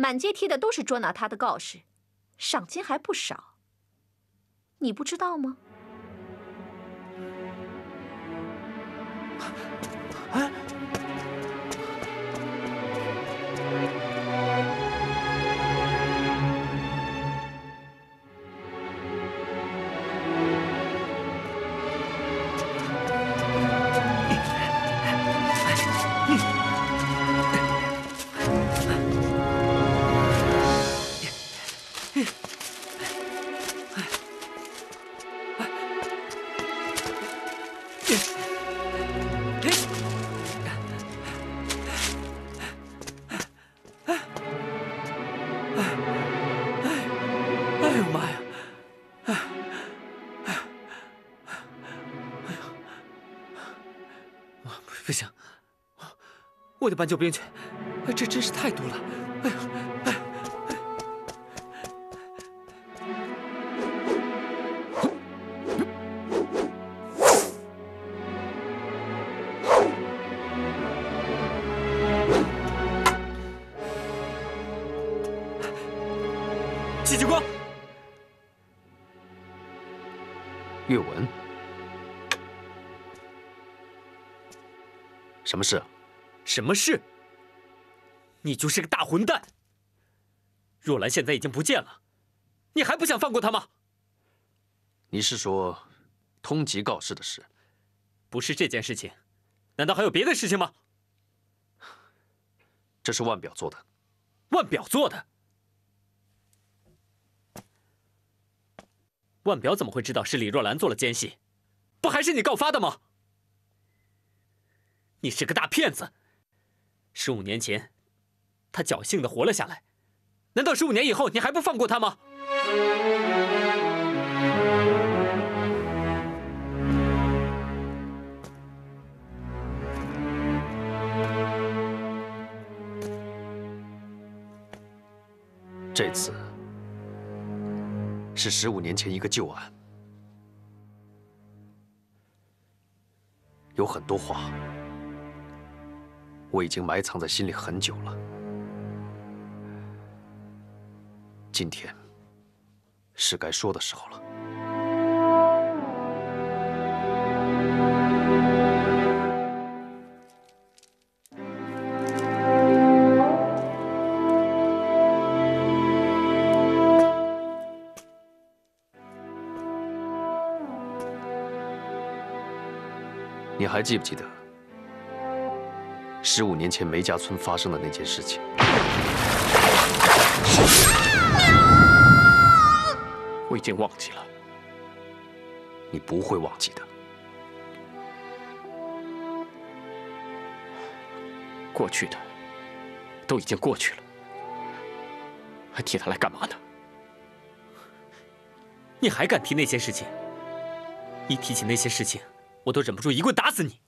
满街贴的都是捉拿他的告示，赏金还不少。你不知道吗？得搬救兵去，这真是太毒了！哎呦！季继光，岳文，什么事？什么事？你就是个大混蛋！若兰现在已经不见了，你还不想放过她吗？你是说通缉告示的事？不是这件事情，难道还有别的事情吗？这是万表做的。万表做的？万表怎么会知道是李若兰做了奸细？不还是你告发的吗？你是个大骗子！十五年前，他侥幸的活了下来，难道十五年以后你还不放过他吗？这次是十五年前一个旧案，有很多话。我已经埋藏在心里很久了。今天是该说的时候了。你还记不记得？十五年前梅家村发生的那件事情，我已经忘记了。你不会忘记的。过去的都已经过去了，还提他来干嘛呢？你还敢提那些事情？一提起那些事情，我都忍不住一棍打死你。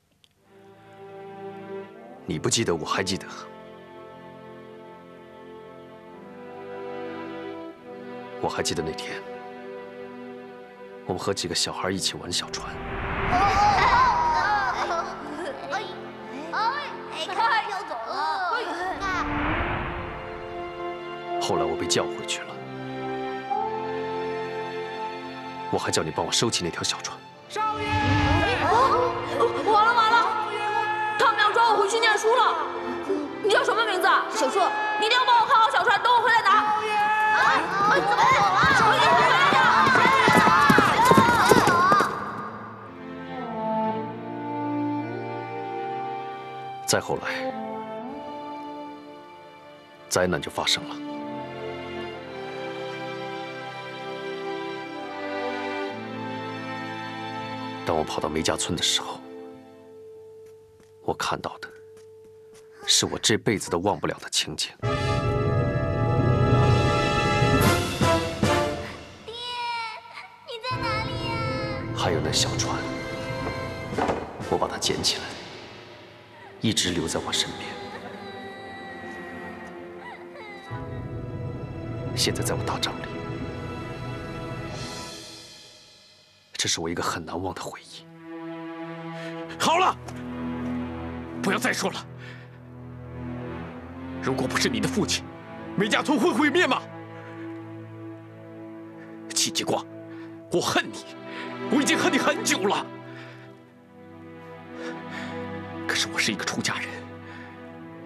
你不记得，我还记得。我还记得那天，我们和几个小孩一起玩小船。后来我被叫回去了，我还叫你帮我收起那条小船。书了，你叫什么名字？小硕。你一定要帮我看好小川，等我回来拿。哎，怎么走了？少爷，回来呀！少再后来，灾难就发生了。当我跑到梅家村的时候，我看到的。是我这辈子都忘不了的情景。爹，你在哪里呀？还有那小船，我把它捡起来，一直留在我身边。现在在我大帐里，这是我一个很难忘的回忆。好了，不要再说了。如果不是你的父亲，梅家村会毁灭吗？戚继光，我恨你，我已经恨你很久了。可是我是一个出家人，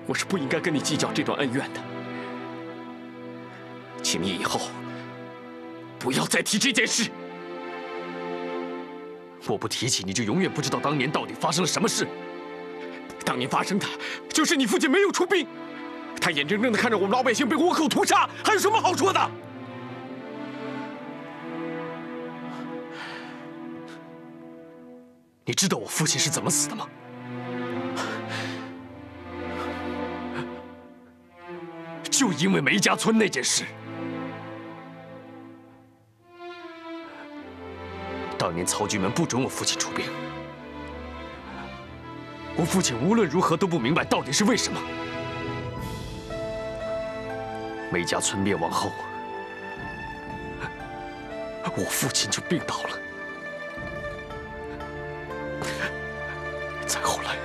我是不应该跟你计较这段恩怨的。请你以后不要再提这件事。我不提起，你就永远不知道当年到底发生了什么事。当年发生的，就是你父亲没有出兵，他眼睁睁的看着我们老百姓被倭寇屠杀，还有什么好说的？你知道我父亲是怎么死的吗？就因为梅家村那件事。当年曹军们不准我父亲出兵，我父亲无论如何都不明白到底是为什么。梅家村灭亡后，我父亲就病倒了。再后来，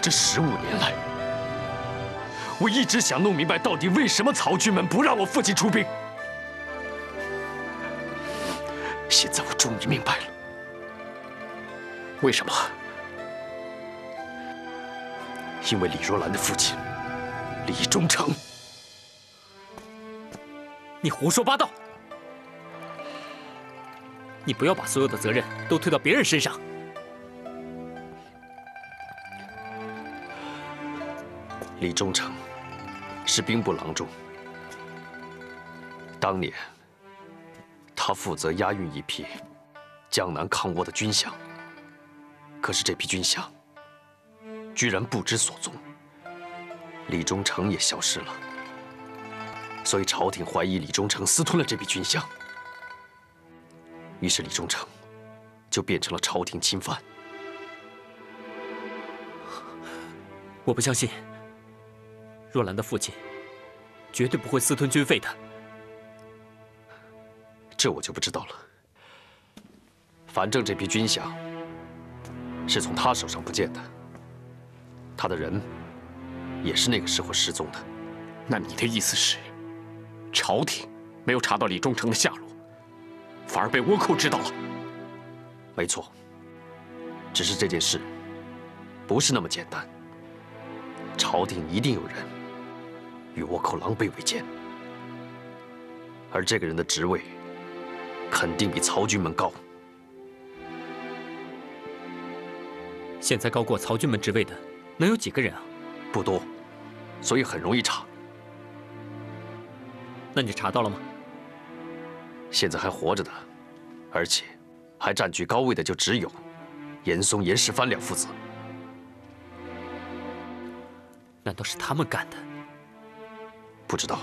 这十五年来，我一直想弄明白到底为什么曹军们不让我父亲出兵。现在我终于明白了，为什么？因为李若兰的父亲李忠诚。你胡说八道！你不要把所有的责任都推到别人身上。李忠诚是兵部郎中，当年他负责押运一批江南抗倭的军饷，可是这批军饷居然不知所踪，李忠诚也消失了，所以朝廷怀疑李忠诚私吞了这笔军饷。于是李忠诚就变成了朝廷钦犯。我不相信，若兰的父亲绝对不会私吞军费的。这我就不知道了。反正这批军饷是从他手上不见的，他的人也是那个时候失踪的。那你的意思是，朝廷没有查到李忠诚的下落？反而被倭寇知道了。没错，只是这件事不是那么简单。朝廷一定有人与倭寇狼狈为奸，而这个人的职位肯定比曹军门高。现在高过曹军门职位的能有几个人啊？不多，所以很容易查。那你查到了吗？现在还活着的，而且还占据高位的，就只有严嵩、严世蕃两父子。难道是他们干的？不知道，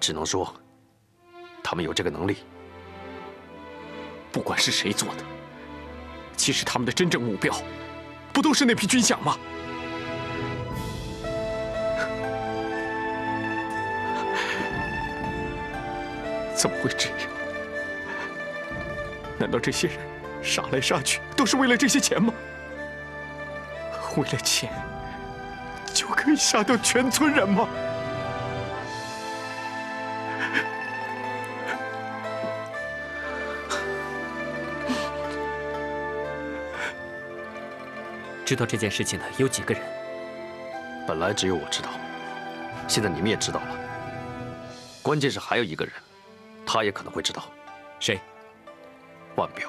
只能说他们有这个能力。不管是谁做的，其实他们的真正目标，不都是那批军饷吗？怎么会这样？难道这些人杀来杀去都是为了这些钱吗？为了钱就可以杀掉全村人吗？知道这件事情的有几个人？本来只有我知道，现在你们也知道了。关键是还有一个人。他也可能会知道，谁？万表。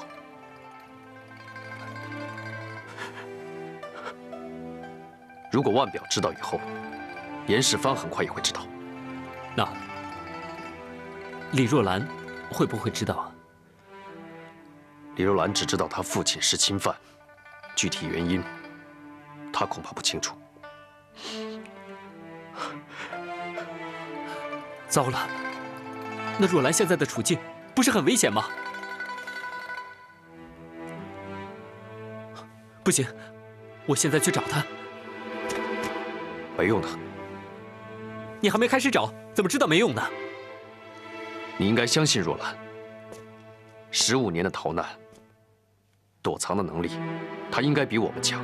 如果万表知道以后，严世蕃很快也会知道。那李若兰会不会知道啊？李若兰只知道她父亲是钦犯，具体原因，她恐怕不清楚。糟了！那若兰现在的处境不是很危险吗？不行，我现在去找她。没用的。你还没开始找，怎么知道没用呢？你应该相信若兰。十五年的逃难、躲藏的能力，她应该比我们强。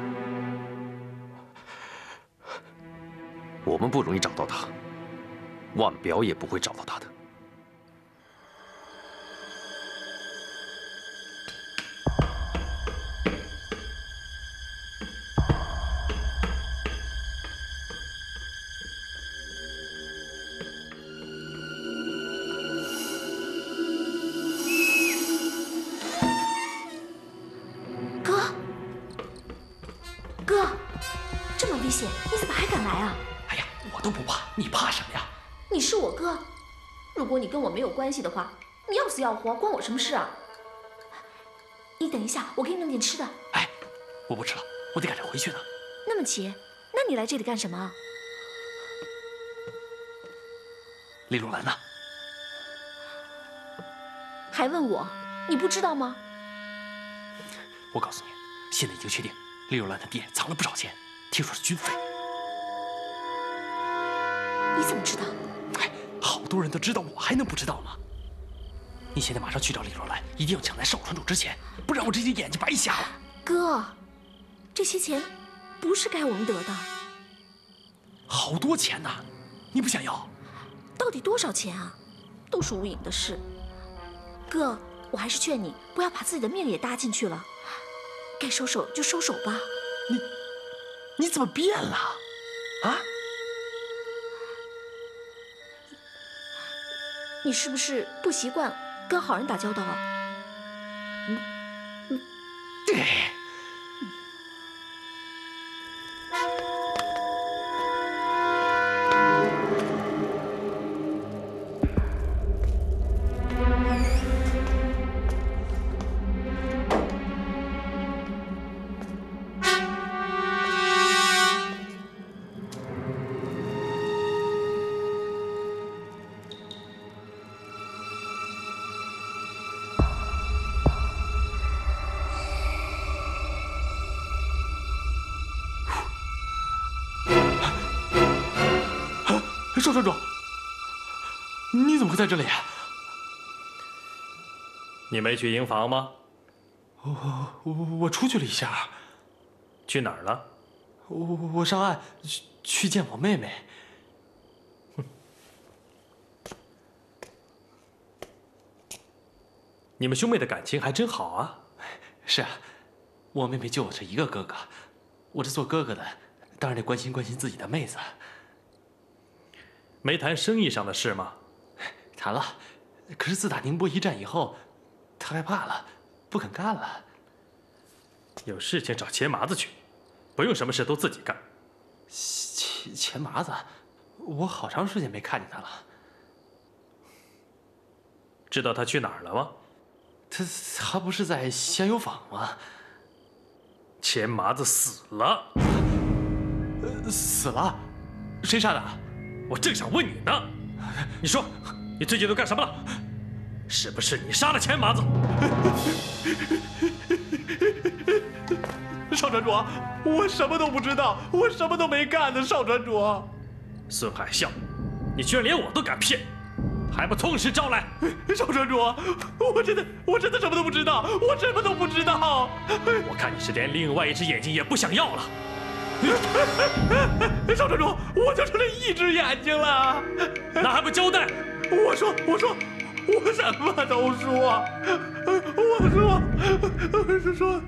我们不容易找到她，腕表也不会找到她的。都不怕，你怕什么呀？你是我哥，如果你跟我没有关系的话，你要死要活关我什么事啊？你等一下，我给你弄点吃的。哎，我不吃了，我得赶着回去呢。那么急，那你来这里干什么？李若兰呢？还问我？你不知道吗？我告诉你，现在已经确定，李若兰的爹藏了不少钱，听说是军费。你怎么知道？哎，好多人都知道，我还能不知道吗？你现在马上去找李若兰，一定要抢在少船主之前，不然我这只眼睛白瞎了。哥，这些钱不是该我们得的，好多钱呐，你不想要？到底多少钱啊？都是无影的事。哥，我还是劝你不要把自己的命也搭进去了，该收手就收手吧。你你怎么变了？啊？你是不是不习惯跟好人打交道啊？对。在这里？你没去营房吗？我我我出去了一下，去哪儿了？我我上岸去去见我妹妹。你们兄妹的感情还真好啊！是啊，我妹妹就我这一个哥哥，我这做哥哥的当然得关心关心自己的妹子。没谈生意上的事吗？谈了，可是自打宁波一战以后，他害怕了，不肯干了。有事情找钱麻子去，不用什么事都自己干。钱钱麻子，我好长时间没看见他了。知道他去哪儿了吗？他他不是在香油坊吗？钱麻子死了。呃，死了？谁杀的？我正想问你呢。你说，你最近都干什么了？是不是你杀了钱麻子？少船主，我什么都不知道，我什么都没干呢。少船主，孙海啸，你居然连我都敢骗，还不从实招来？少船主，我真的我真的什么都不知道，我什么都不知道。我看你是连另外一只眼睛也不想要了。少船主，我就剩这一只眼睛了，那还不交代？我说，我说，我什么都说，我说，我是说。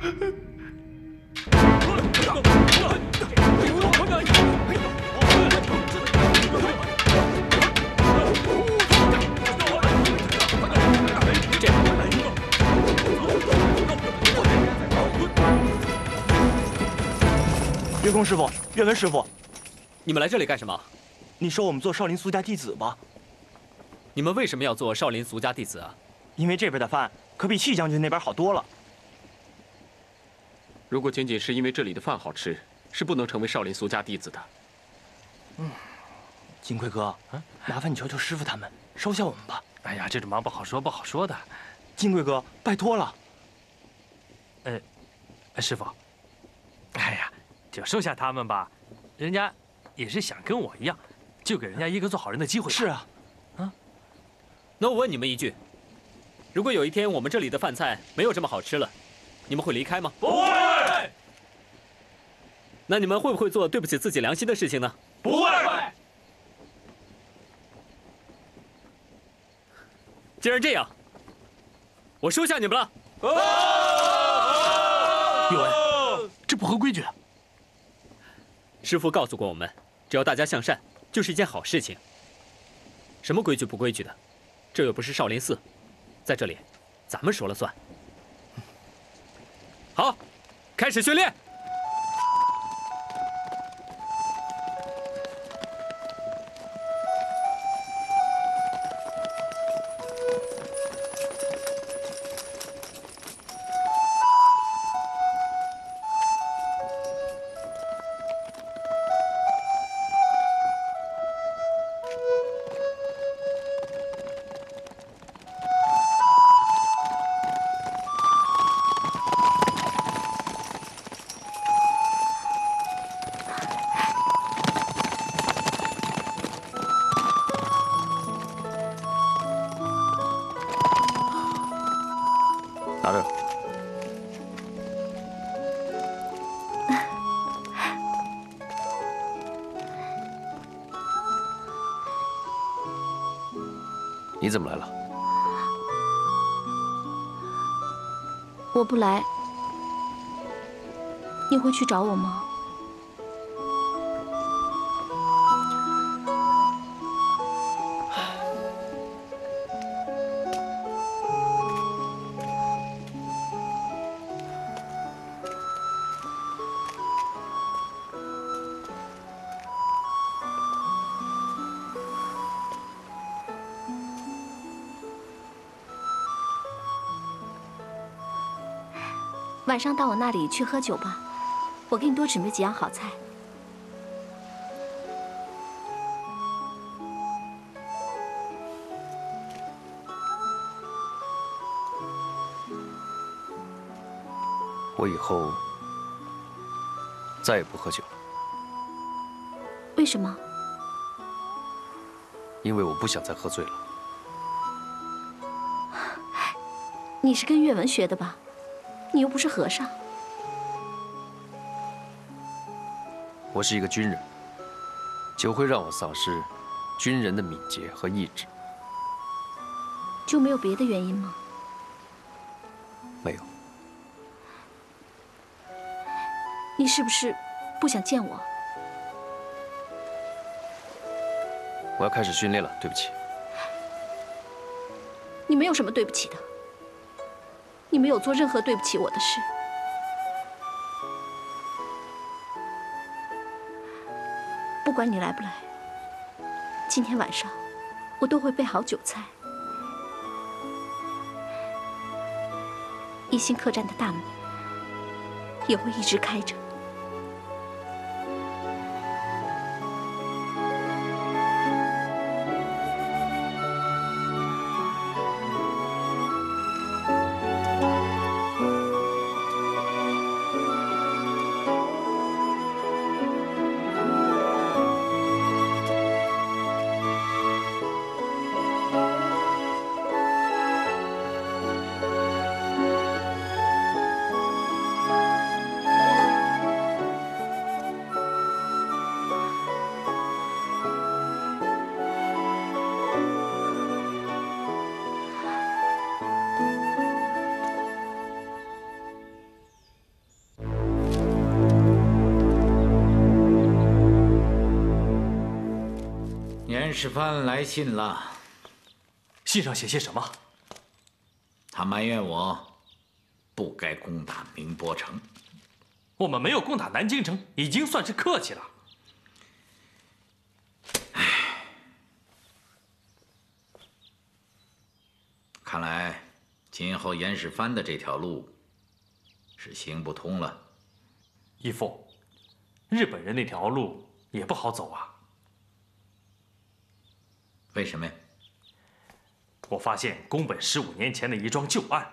月空师傅，月文师傅，你们来这里干什么？你收我们做少林苏家弟子吧。你们为什么要做少林俗家弟子啊？因为这边的饭可比戚将军那边好多了。如果仅仅是因为这里的饭好吃，是不能成为少林俗家弟子的。嗯，金贵哥，嗯，麻烦你求求师傅他们收下我们吧。哎呀，这种忙不好说，不好说的。金贵哥，拜托了。呃，师傅，哎呀，就收下他们吧，人家也是想跟我一样，就给人家一个做好人的机会。是啊，啊，那我问你们一句，如果有一天我们这里的饭菜没有这么好吃了，你们会离开吗？不会。那你们会不会做对不起自己良心的事情呢？不会。既然这样，我收下你们了。宇文，这不合规矩。师父告诉过我们，只要大家向善，就是一件好事情。什么规矩不规矩的？这又不是少林寺，在这里，咱们说了算。好，开始训练。你怎么来了？我不来，你会去找我吗？晚上到我那里去喝酒吧，我给你多准备几样好菜。我以后再也不喝酒了，为什么？因为我不想再喝醉了。你是跟岳文学的吧？你又不是和尚。我是一个军人，酒会让我丧失军人的敏捷和意志。就没有别的原因吗？没有，你是不是不想见我？我要开始训练了，对不起。你没有什么对不起的，你没有做任何对不起我的事。不管你来不来，今天晚上我都会备好酒菜。一心客栈的大门也会一直开着。世蕃来信了，信上写些什么？他埋怨我不该攻打宁波城。我们没有攻打南京城，已经算是客气了。看来今后严世蕃的这条路是行不通了。义父，日本人那条路也不好走啊。为什么呀？我发现宫本十五年前的一桩旧案。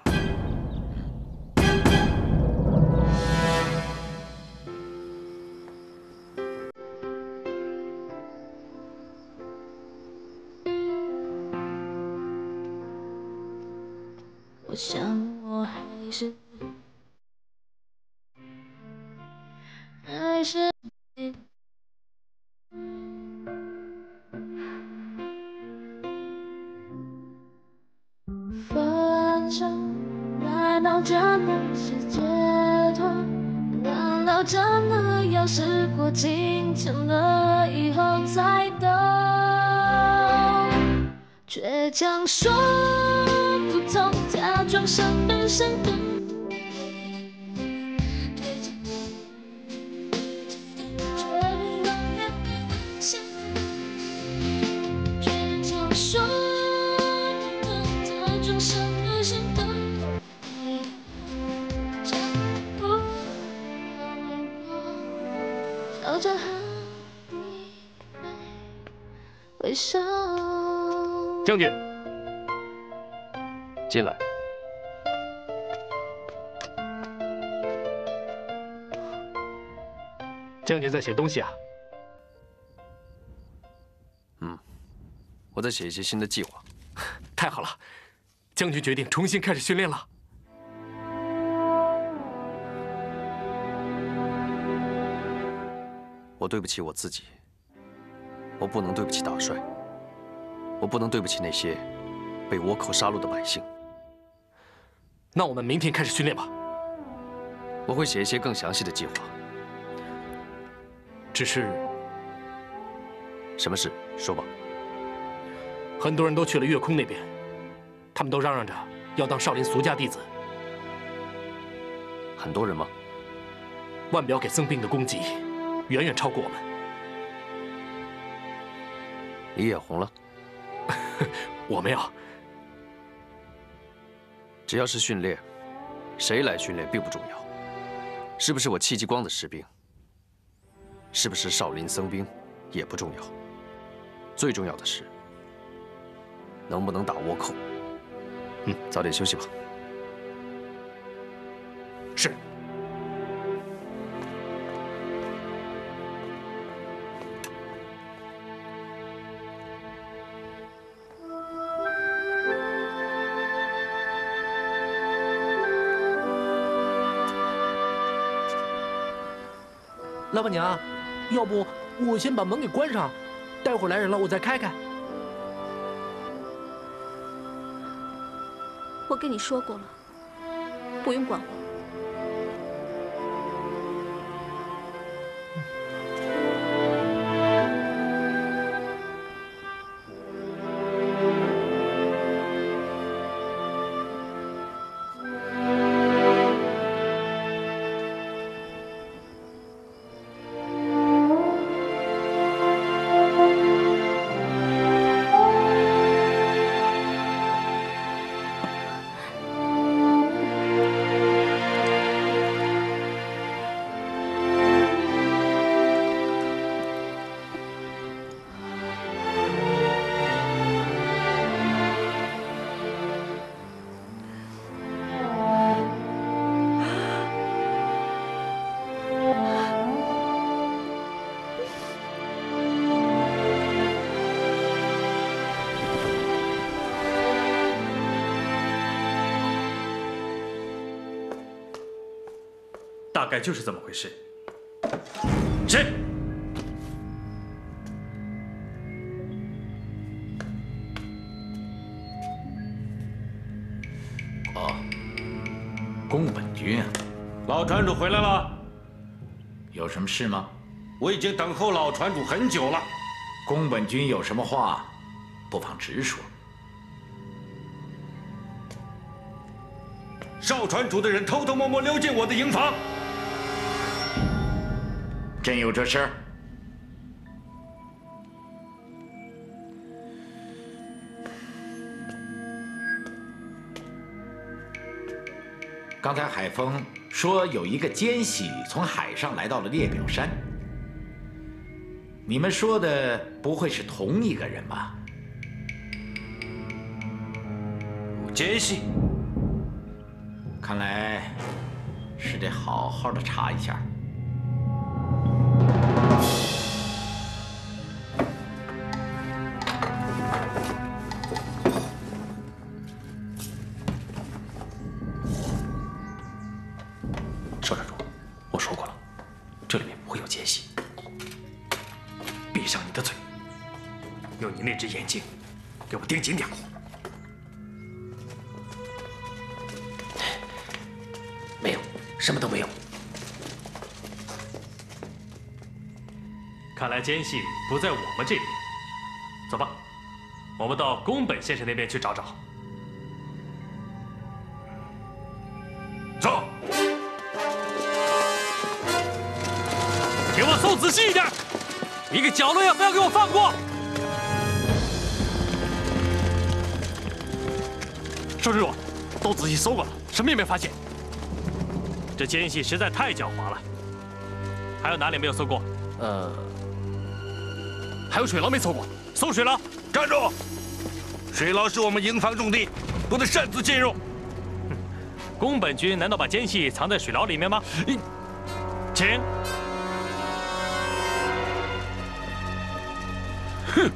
笑着和你微笑。将军，进来。将军在写东西啊？嗯，我在写一些新的计划。太好了，将军决定重新开始训练了。我对不起我自己，我不能对不起大帅，我不能对不起那些被倭寇杀戮的百姓。那我们明天开始训练吧。我会写一些更详细的计划。只是，什么事？说吧。很多人都去了月空那边，他们都嚷嚷着要当少林俗家弟子。很多人吗？万表给僧兵的功绩远远超过我们。你眼红了？我没有。只要是训练，谁来训练并不重要。是不是我戚继光的士兵？是不是少林僧兵也不重要。最重要的是，能不能打倭寇。嗯，早点休息吧。是。老板娘，要不我先把门给关上，待会儿来人了我再开开。我跟你说过了，不用管我。大概就是这么回事。是。哦，宫本君啊，老船主回来了。有什么事吗？我已经等候老船主很久了。宫本君有什么话，不妨直说。少船主的人偷偷摸摸溜进我的营房。真有这事？刚才海峰说有一个奸细从海上来到了列表山，你们说的不会是同一个人吧？奸细，看来是得好好的查一下。不在我们这边，走吧，我们到宫本先生那边去找找。走。给我搜仔细一点，一个角落也不要给我放过。少主，都仔细搜过了，什么也没发现。这奸细实在太狡猾了。还有哪里没有搜过？呃，还有水牢没搜过，搜水牢。站住！水牢是我们营房重地，不能擅自进入。宫本君难道把奸细藏在水牢里面吗？请。哼！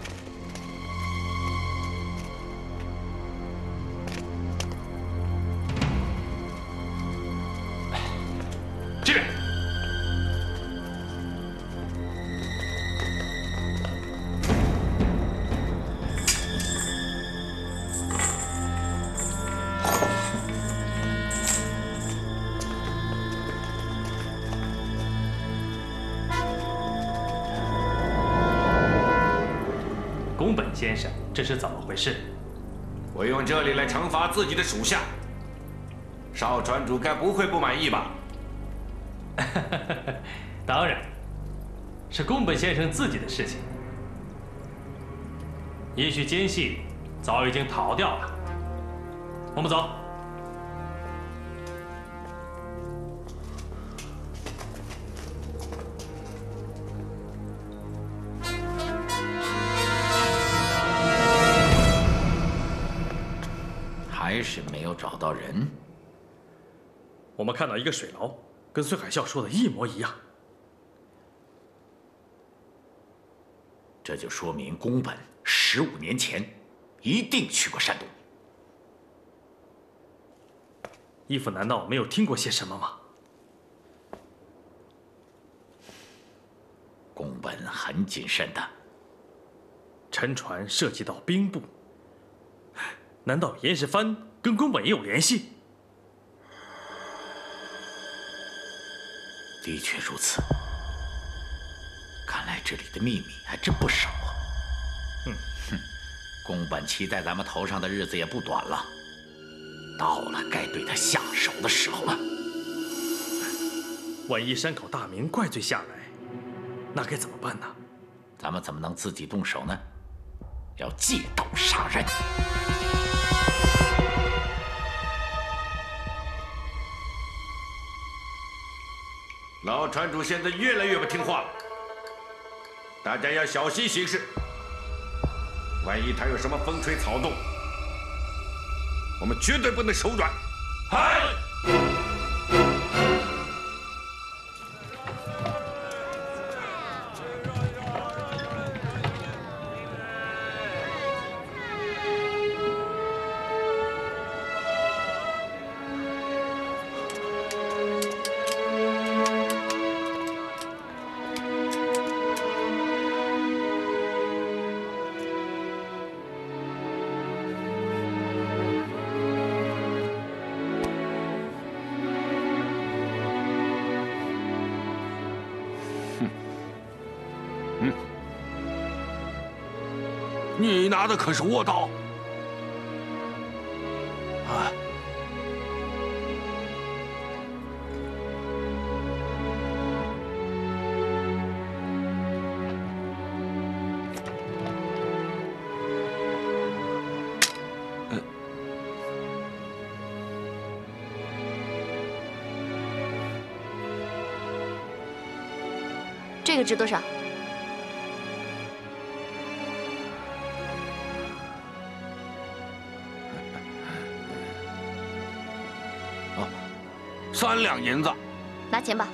这里来惩罚自己的属下，少船主该不会不满意吧？当然，是宫本先生自己的事情。也许奸细早已经逃掉了。我们走。们看到一个水牢，跟孙海啸说的一模一样。这就说明宫本十五年前一定去过山东。义父难道没有听过些什么吗？宫本很谨慎的。沉船涉及到兵部，难道严世蕃跟宫本也有联系？的确如此。看来这里的秘密还真不少啊！哼哼，宫本骑在咱们头上的日子也不短了，到了该对他下手的时候了。万一山口大明怪罪下来，那该怎么办呢？咱们怎么能自己动手呢？要借刀杀人。老船主现在越来越不听话了，大家要小心行事。万一他有什么风吹草动，我们绝对不能手软。嗨！拿的可是倭刀啊！这个值多少？三两银子，拿钱吧。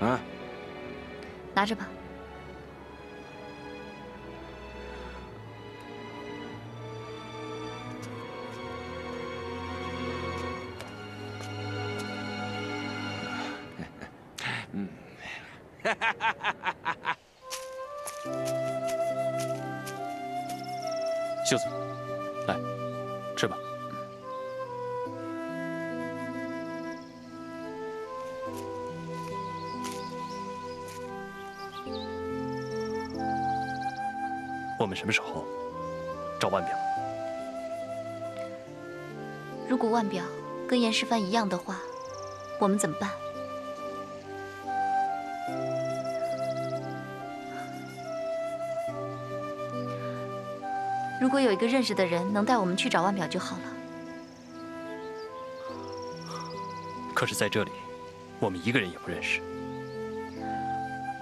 啊，拿着吧。嗯。如果腕表跟严世蕃一样的话，我们怎么办？如果有一个认识的人能带我们去找腕表就好了。可是在这里，我们一个人也不认识。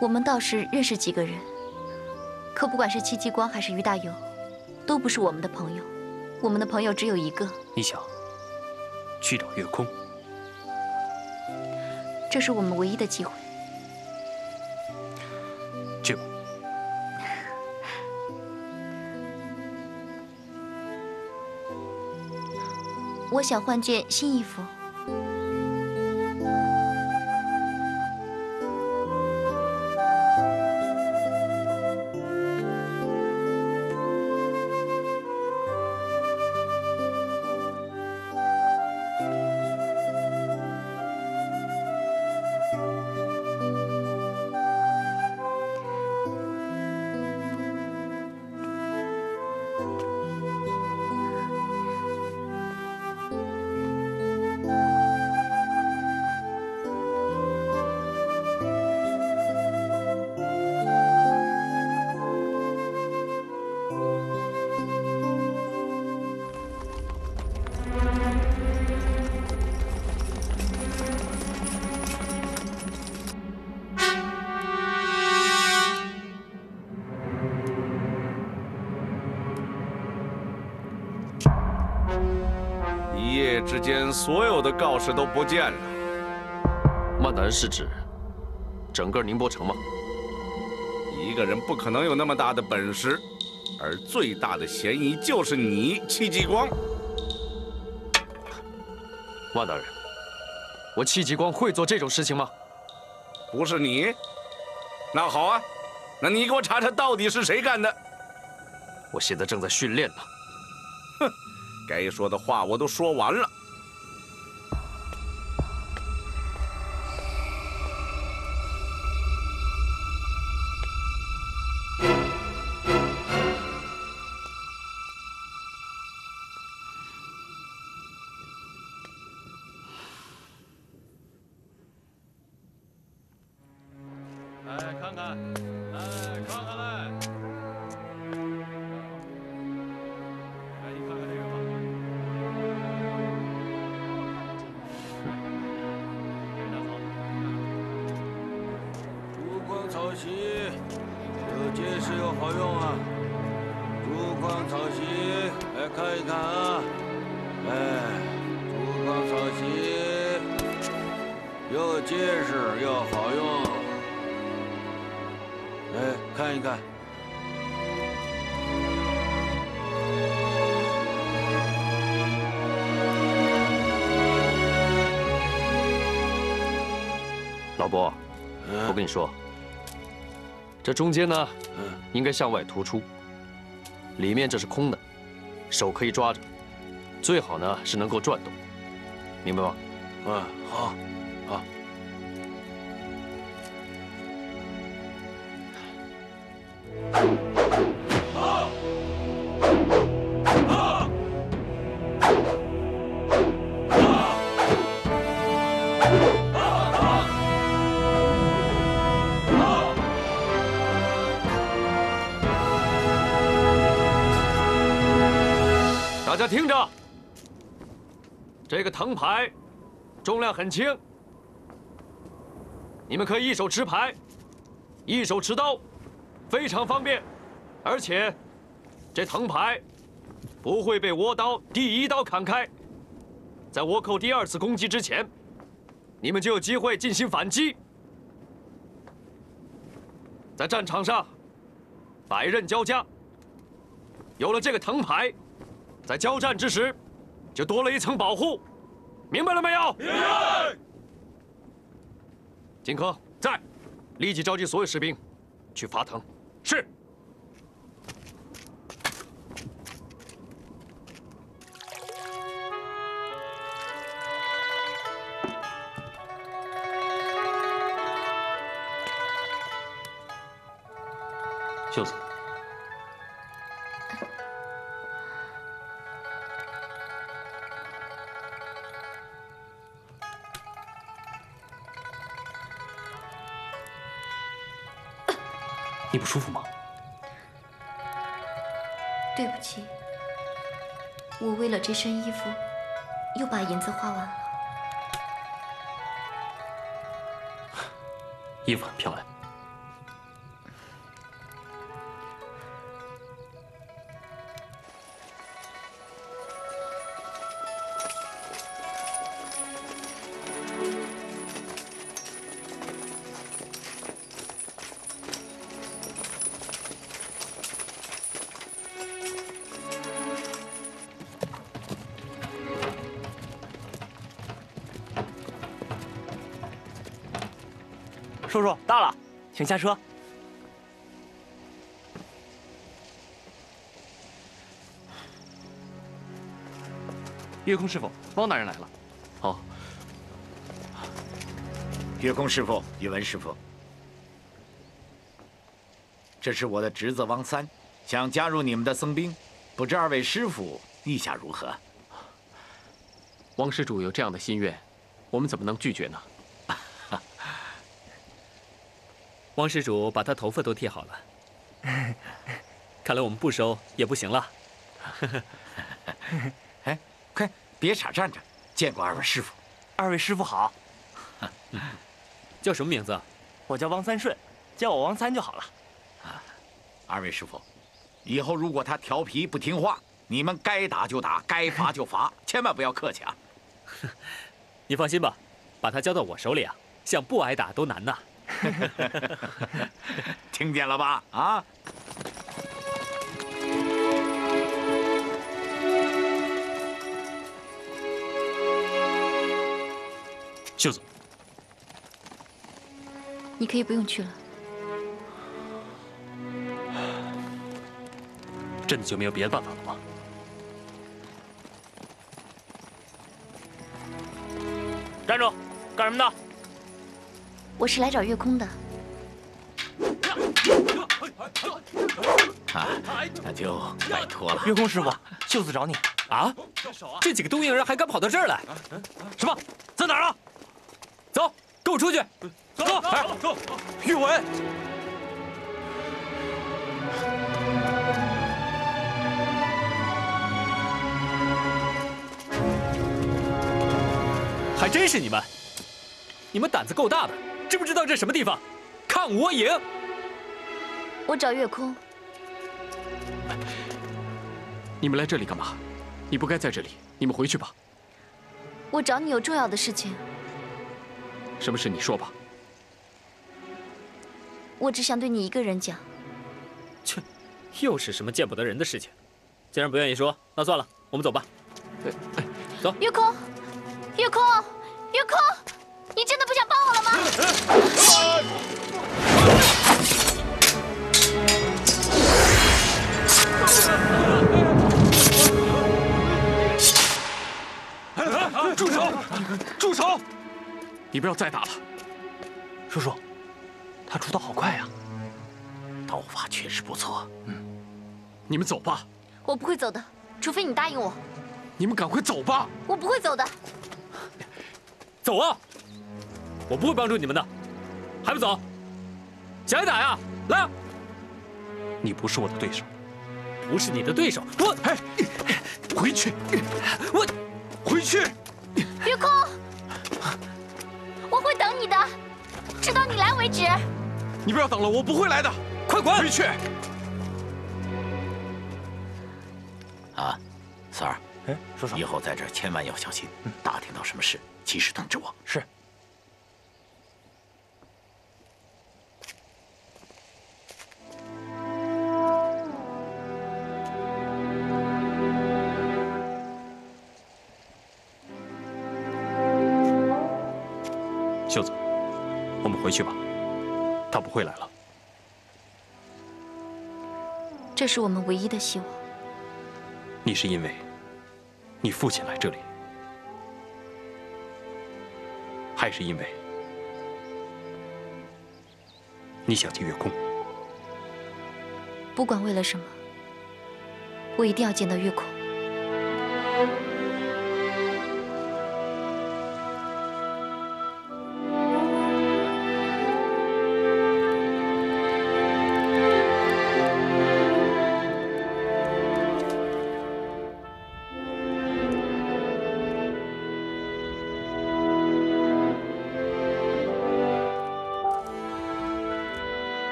我们倒是认识几个人，可不管是戚继光还是于大猷，都不是我们的朋友。我们的朋友只有一个。你想去找月空？这是我们唯一的机会。去吧。我想换件新衣服。都不见了。曼大人是指整个宁波城吗？一个人不可能有那么大的本事，而最大的嫌疑就是你，戚继光。万大人，我戚继光会做这种事情吗？不是你？那好啊，那你给我查查到底是谁干的？我现在正在训练呢。哼，该说的话我都说完了。老伯，我跟你说，这中间呢，应该向外突出，里面这是空的，手可以抓着，最好呢是能够转动，明白吗？嗯，好，好。着，这个藤牌重量很轻，你们可以一手持牌，一手持刀，非常方便。而且，这藤牌不会被倭刀第一刀砍开，在倭寇第二次攻击之前，你们就有机会进行反击。在战场上，百刃交加，有了这个藤牌。在交战之时，就多了一层保护，明白了没有？明白。荆轲在，立即召集所有士兵，去伐藤。是。这身衣服，又把银子花完了。衣服很漂亮。请下车。月空师傅，汪大人来了。哦，月空师傅，宇文师傅，这是我的侄子汪三，想加入你们的僧兵，不知二位师傅意下如何？汪施主有这样的心愿，我们怎么能拒绝呢？汪施主把他头发都剃好了，看来我们不收也不行了。哎，快别傻站着，见过二位师傅。二位师傅好，叫什么名字？我叫汪三顺，叫我汪三就好了。啊，二位师傅，以后如果他调皮不听话，你们该打就打，该罚就罚，千万不要客气啊。你放心吧，把他交到我手里啊，想不挨打都难呐。听见了吧？啊！秀子，你可以不用去了。真的就没有别的办法了吗？站住！干什么的？我是来找月空的。啊，那就拜托了。月空师傅，秀子找你。啊？这几个东瀛人还敢跑到这儿来？什么？在哪儿啊？走，跟我出去。走。哎，走。玉文。还真是你们！你们胆子够大的，知不知道这什么地方？看我影。我找月空。你们来这里干嘛？你不该在这里，你们回去吧。我找你有重要的事情。什么事？你说吧。我只想对你一个人讲。切，又是什么见不得人的事情？既然不愿意说，那算了，我们走吧。走。月空，月空，月空，你真的不想帮我了吗？住手！住手！你不要再打了，叔叔，他出刀好快呀，刀法确实不错。嗯，你们走吧。我不会走的，除非你答应我。你们赶快走吧。我不会走的。走啊！我不会帮助你们的，还不走？想挨打呀？来！你不是我的对手，不是你的对手。我哎，回去！我回去！月空，我会等你的，直到你来为止。你不要等了，我不会来的。快滚！回去！啊，三儿，哎，叔叔，以后在这儿千万要小心，打听到什么事及时通知我。是。们回去吧。他不会来了。这是我们唯一的希望。你是因为你父亲来这里，还是因为你想见月空？不管为了什么，我一定要见到月空。